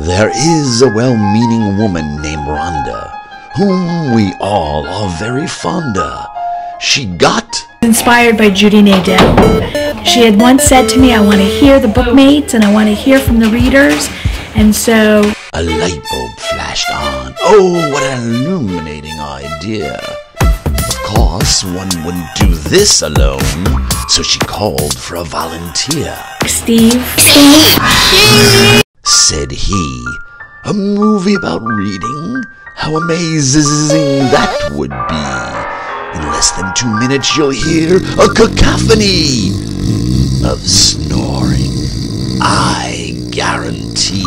There is a well meaning woman named Rhonda, whom we all are very fond of. She got Inspired by Judy Nadell. She had once said to me, I want to hear the bookmates and I want to hear from the readers. And so a light bulb flashed on. Oh, what an illuminating idea! Of course, one wouldn't do this alone, so she called for a volunteer. Steve! Steve, said he. A movie about reading? How amazing that would be! In less than two minutes, you'll hear a cacophony of snoring. I guarantee.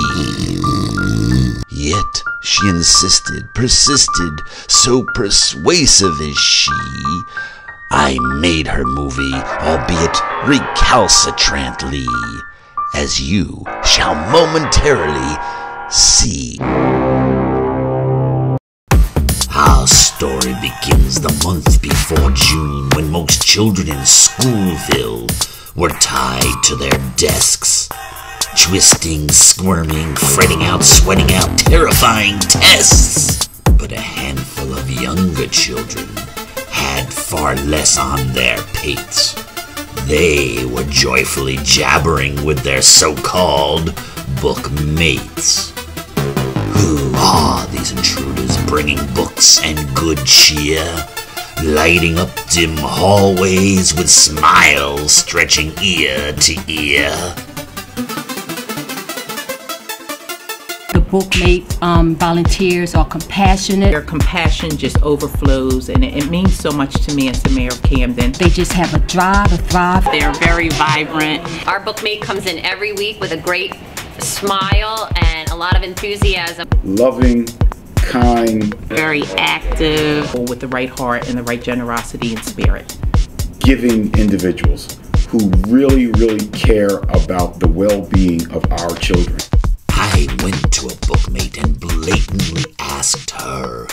Yet she insisted, persisted, so persuasive is she. I made her movie, albeit recalcitrantly, as you shall momentarily see. Our story begins the month before June when most children in Schoolville were tied to their desks. Twisting, squirming, fretting out, sweating out terrifying tests. But a handful of younger children had far less on their plates. They were joyfully jabbering with their so called book mates. Who are these intruders bringing books and good cheer? Lighting up dim hallways with smiles stretching ear to ear. The bookmate um, volunteers are compassionate. Their compassion just overflows, and it, it means so much to me as the mayor of Camden. They just have a drive, a thrive. They're very vibrant. Our bookmate comes in every week with a great smile and a lot of enthusiasm. Loving, kind, Very active, with the right heart and the right generosity and spirit. giving individuals who really, really care about the well being of our children. Blatantly asked her,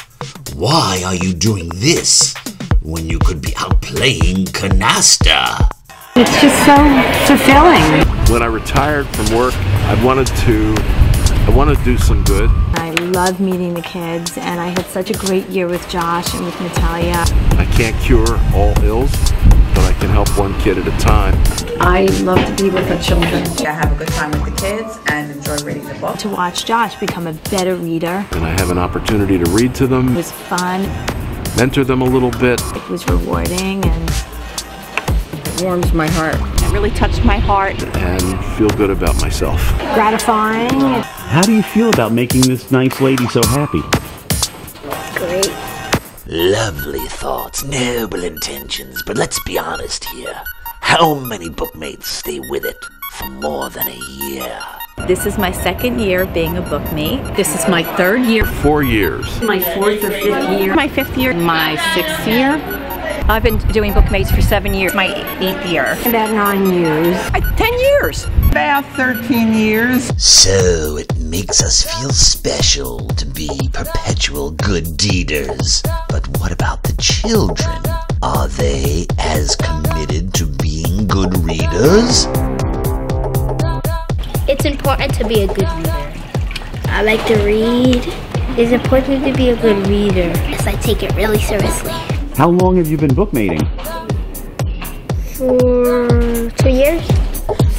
Why are you doing this when you could be out playing canasta? It's just so fulfilling. When I retired from work, I wanted to I wanted to do some good. I love meeting the kids, and I had such a great year with Josh and with Natalia. I can't cure all ills, but I can help one kid at a time. I love to be with the children. I have a good time with the kids and enjoy reading the book. To watch Josh become a better reader And I have an opportunity to read to them, It was fun, mentor them a little bit. it was rewarding, and It warms my heart. It really touched my heart. and feel good about myself. gratifying. How do you feel about making this nice lady so happy? Great. Lovely thoughts, noble intentions, but let's be honest here. How many bookmates stay with it for more than a year? This is my second year being a bookmate. This is my third year. Four years. My fourth or fifth year. My fifth year. My sixth year. I've been doing bookmates for seven years. My eighth year. About nine years. Ten years. About 13 years. So it makes us feel special to be perpetual good deeders. But what about the children? Are they as committed to being good readers? It's important to be a good reader. I like to read. It's important to be a good reader because I take it really seriously. How long have you been bookmating? For two years?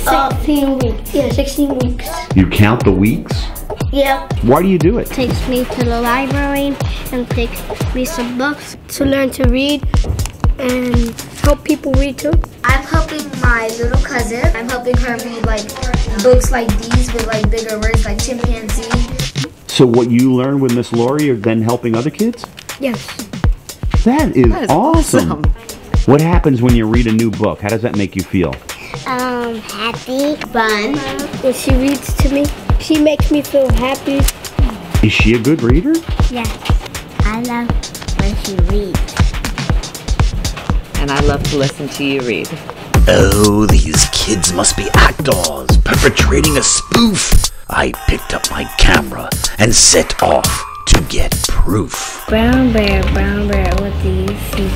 16 weeks. Yeah, 16 weeks. You count the weeks? Yeah. Why do you do it? Takes me to the library and takes me some books to learn to read and help people read too. I'm helping my little cousin. I'm helping her read like books like these with like bigger words like chimpanzee. So what you learn with Miss Laurie, you're then helping other kids? Yes. That is, That is awesome. awesome. What happens when you read a new book? How does that make you feel? Um, happy, fun. When she reads to me, she makes me feel happy. Is she a good reader? Yes. I love when she reads. And I love to listen to you read. Oh, these kids must be actors perpetrating a spoof. I picked up my camera and set off to get proof. Brown bear, brown bear, what do you see?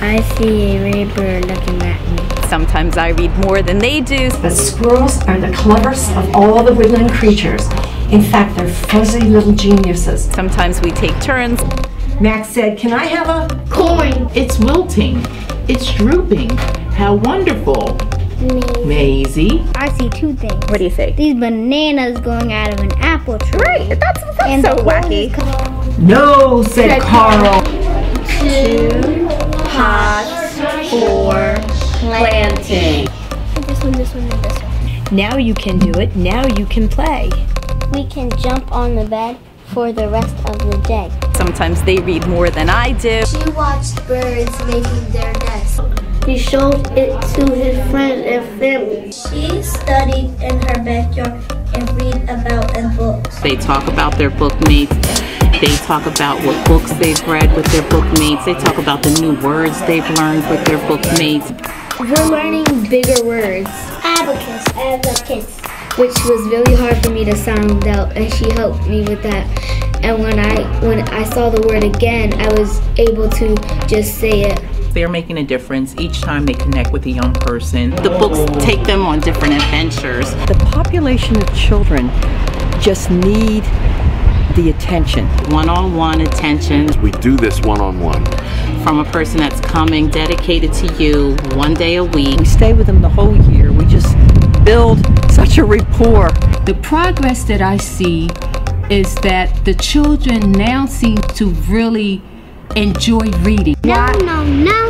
I see a red bird looking at me. Sometimes I read more than they do. The squirrels are the cleverest of all the woodland creatures. In fact, they're fuzzy little geniuses. Sometimes we take turns. Max said, Can I have a coin? It's wilting. It's drooping. How wonderful. Maisie. I see two things. What do you see? These bananas going out of an apple tree. Right, that's, that's and so the corn wacky. No, said Said Carl. Two Pots for planting. This one, this one, and this one. Now you can do it. Now you can play. We can jump on the bed for the rest of the day. Sometimes they read more than I do. She watched birds making their nests. He showed it to his friends and family. She studied in her backyard and read about in books. They talk about their bookmates. They talk about what books they've read with their bookmates. They talk about the new words they've learned with their bookmates. We're learning bigger words. Abacus, abacus. Which was really hard for me to sound out, and she helped me with that. And when I when I saw the word again, I was able to just say it. They're making a difference each time they connect with a young person. The books take them on different adventures. The population of children just need the attention. One-on-one attention We do this one on one. from a person that's coming dedicated to you one day a week. We stay with them the whole year. We just build such a rapport. The progress that I see is that the children now seem to really enjoy reading. No, no, no, no, no.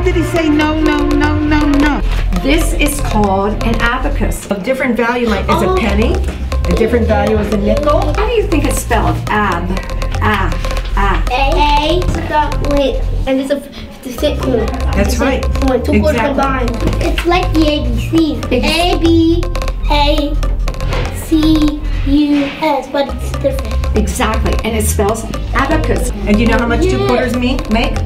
Why did he say no, no, no, no, no? This is called an abacus. A different value like is a penny. A different value is a nickel. How do you think it's spelled? Ab. Ah. Ah. A. A. Stop. Wait. And it's a fifty-six point. That's right. Two Exactly. combined. It's like the ABCs. A B A C U S, but it's different. Exactly. And it spells abacus. And do you know how much two quarters mean make?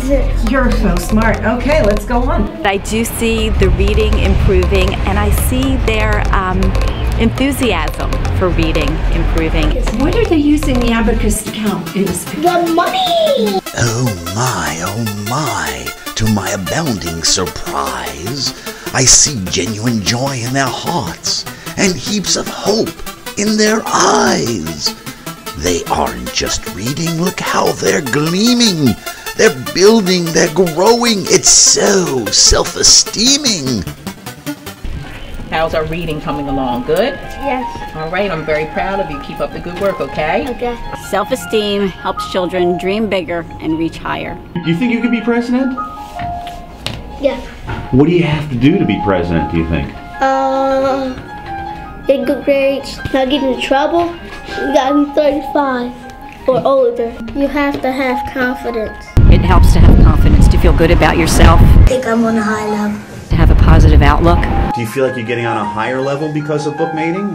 Six. You're so smart. Okay, let's go on. I do see the reading improving, and I see their um, enthusiasm for reading improving. What are they using the abacus to count in this picture? The money. Oh my, oh my. To my abounding surprise, I see genuine joy in their hearts and heaps of hope in their eyes. They aren't just reading, look how they're gleaming. They're building, they're growing. It's so self esteeming. How's our reading coming along? Good? Yes. All right, I'm very proud of you. Keep up the good work, okay? Okay. Self esteem helps children dream bigger and reach higher. Do you think you could be president? Yes. What do you have to do to be president, do you think? Uh, get good grades, not get in trouble. You gotta be 35 or older. You have to have confidence. It helps to have confidence, to feel good about yourself, I think I'm on a high level. to have a positive outlook. Do you feel like you're getting on a higher level because of book mating?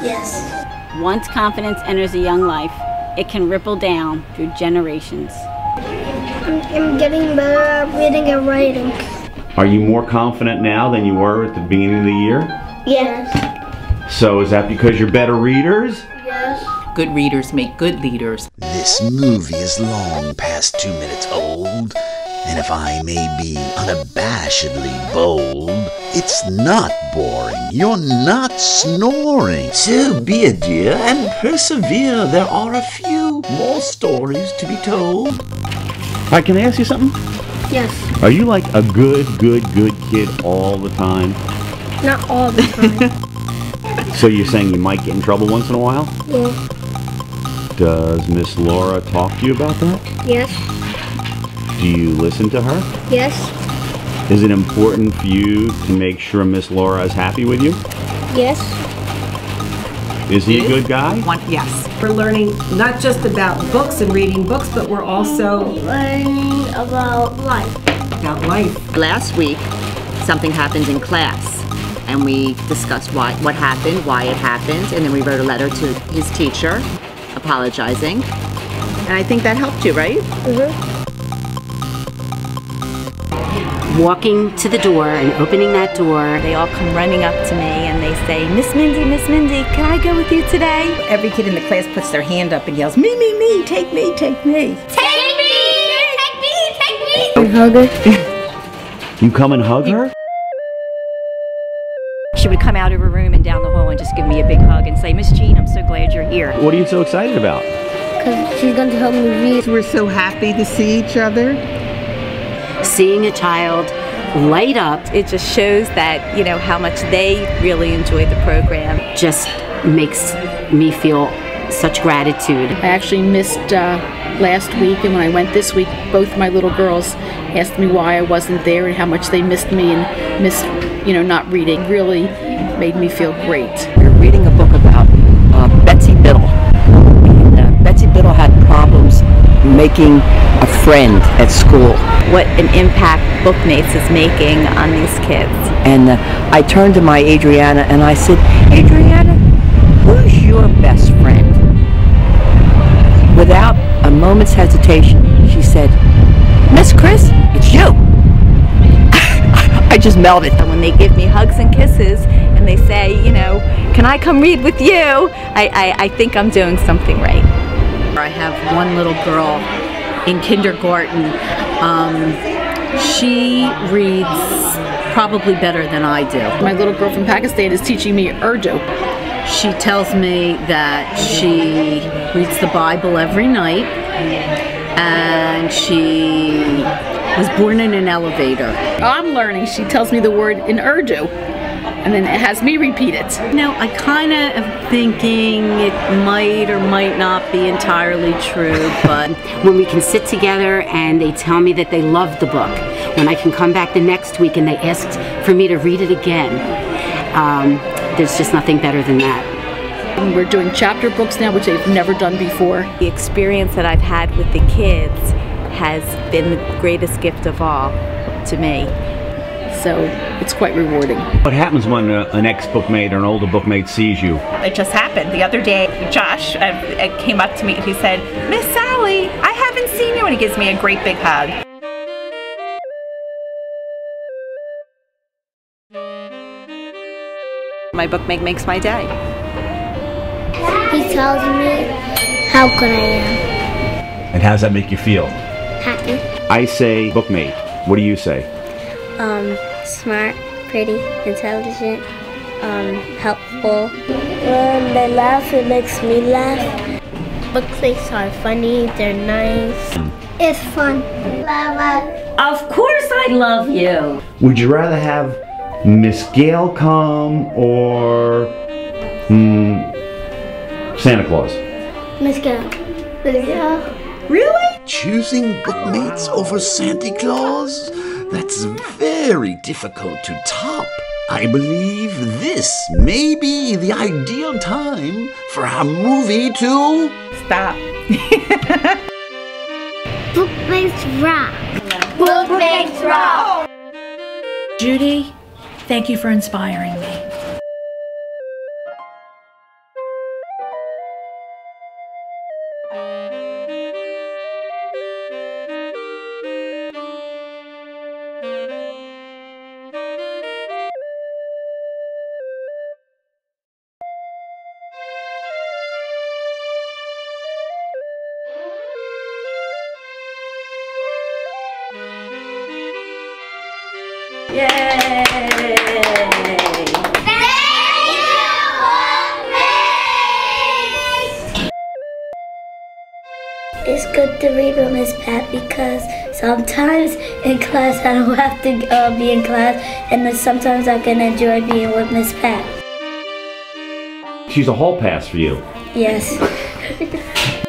Yes. Once confidence enters a young life, it can ripple down through generations. I'm, I'm getting better at reading and writing. Are you more confident now than you were at the beginning of the year? Yes. So is that because you're better readers? Yes. Good readers make good leaders. This movie is long past two minutes old, and if I may be unabashedly bold, it's not boring. You're not snoring. So be a dear and persevere. There are a few more stories to be told. All right, can I ask you something? Yes. Are you like a good, good, good kid all the time? Not all the time. So you're saying you might get in trouble once in a while? yeah. Does Miss Laura talk to you about that? Yes. Do you listen to her? Yes. Is it important for you to make sure Miss Laura is happy with you? Yes. Is he a good guy? One, yes. We're learning not just about books and reading books, but we're also mm, Learning about life. about life. Last week, something happened in class, and we discussed why, what happened, why it happened, and then we wrote a letter to his teacher apologizing. And I think that helped you, right? Mm-hmm. Walking to the door and opening that door, They all come running up to me and they say, Miss Mindy, Miss Mindy, can I go with you today? Every kid in the class puts their hand up and yells, me, me, me, take me, take me. Take me! Take me! Take me! You come and hug her? She would come out of her room and down the hall and just give me a big hug and say, Miss Jean, I'm so glad you're here. What are you so excited about? Because she's going to help me read. We're so happy to see each other. Seeing a child light up. It just shows that, you know, how much they really enjoy the program. Just makes me feel such gratitude. I actually missed uh, last week, and when I went this week, both my little girls asked me why I wasn't there and how much they missed me and missed, you know, not reading. Really made me feel great. We're reading a book about uh, Betsy Biddle. And, uh, Betsy Biddle had problems making a friend at school. What an impact Bookmates is making on these kids. And uh, I turned to my Adriana and I said, Adriana, who's your best friend? Without a moment's hesitation, she said, Miss Chris, it's you. I just melted. And when they give me hugs and kisses and they say, you know, can I come read with you? I, I, I think I'm doing something right. I have one little girl in kindergarten. Um, she reads probably better than I do. My little girl from Pakistan is teaching me Urdu. She tells me that she reads the Bible every night and she was born in an elevator. I'm learning. She tells me the word in Urdu and then it has me repeat it. Now, I kind of am thinking it might or might not be entirely true, but when we can sit together and they tell me that they love the book, when I can come back the next week and they asked for me to read it again, um, there's just nothing better than that. We're doing chapter books now, which they've never done before. The experience that I've had with the kids has been the greatest gift of all to me. So it's quite rewarding. What happens when uh, an ex-bookmate or an older bookmate sees you? It just happened. The other day, Josh uh, came up to me and he said, Miss Sally, I haven't seen you. And he gives me a great big hug. My bookmate makes my day. He tells me how good I am. And how does that make you feel? Happy. I say bookmate. What do you say? Um, smart, pretty, intelligent, um, helpful. When they laugh, it makes me laugh. Bookmates are funny, they're nice. It's fun. Of course I love you. Would you rather have Miss Gail come or hmm, Santa Claus? Miss Gail. Miss Gail. Really? Choosing bookmates over Santa Claus? That's very difficult to top. I believe this may be the ideal time for a movie to stop. Bookmates rock. Bookmates rock. Judy, thank you for inspiring me. It's to read with Miss Pat because sometimes in class I don't have to uh, be in class, and then sometimes I can enjoy being with Miss Pat. She's a hall pass for you. Yes.